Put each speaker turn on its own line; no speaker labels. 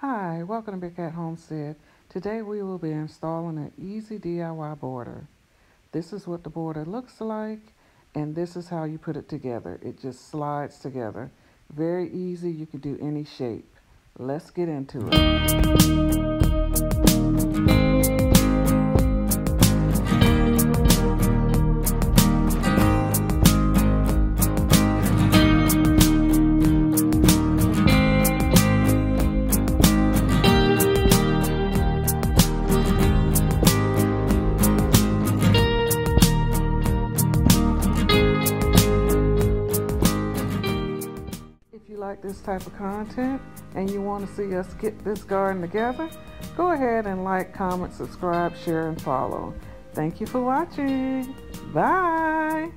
Hi, welcome to Big Hat Homestead. Today we will be installing an easy DIY border. This is what the border looks like and this is how you put it together. It just slides together. Very easy, you can do any shape. Let's get into it. Like this type of content and you want to see us get this garden together, go ahead and like, comment, subscribe, share, and follow. Thank you for watching. Bye.